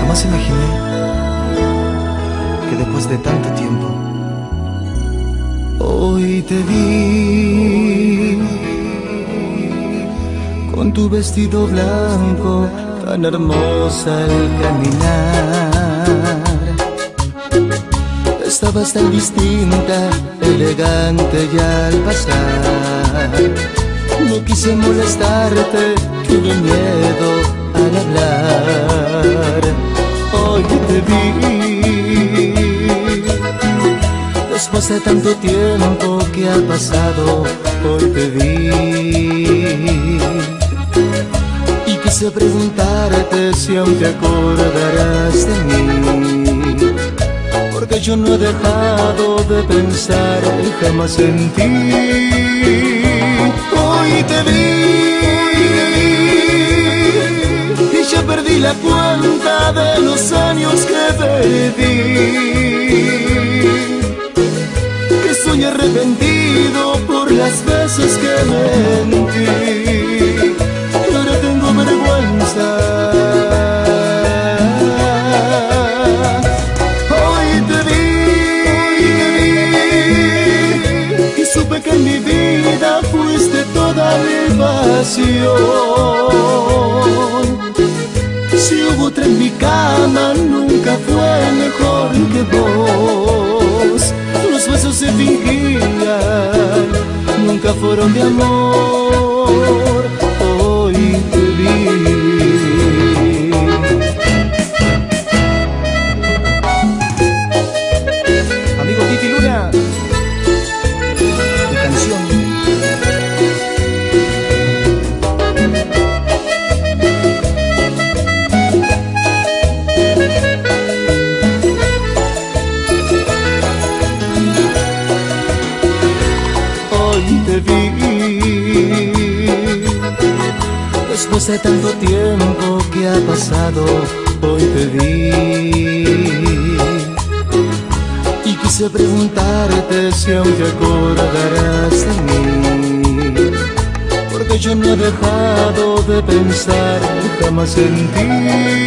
Jamás imaginé que después de tanto tiempo, hoy te vi con tu vestido blanco, tan hermosa al caminar. Estabas tan distinta, elegante ya al pasar. No quise molestarte, tuve miedo al hablar. Hoy te vi, después de tanto tiempo que ha pasado, hoy te vi. Y quise preguntarte si aún te acordarás de mí porque yo no he dejado de pensar jamás en ti. Hoy te vi y ya perdí la cuenta de los años que perdí. Que soy arrepentido pasión. Si hubo otra en mi cama, nunca fue mejor que vos. Los besos se fingían, nunca fueron de amor. Hoy te vi, después de tanto tiempo que ha pasado, hoy te vi. Y quise preguntarte si aún te acordarás de mí Porque yo no he dejado de pensar jamás en ti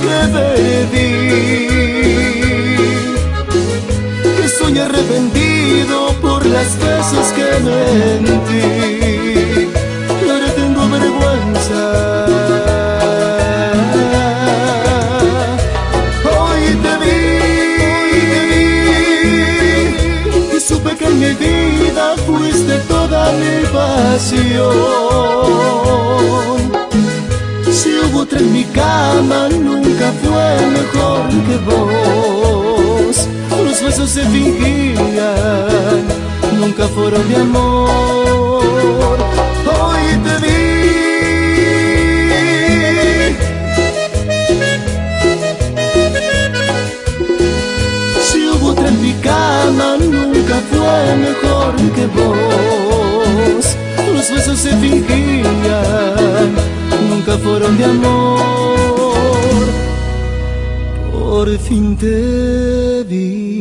que perdí Que soy arrepentido por las veces que mentí ahora tengo vergüenza. Hoy te vi y supe que en mi vida fuiste toda mi pasión. Si hubo otra en mi cama, nunca fue mejor que vos. Los besos se fingían, nunca fueron de amor. Hoy te vi. Si hubo otra en mi cama, nunca fue mejor que vos. Los besos se fingían, nunca fueron de amor. Por fin te vi.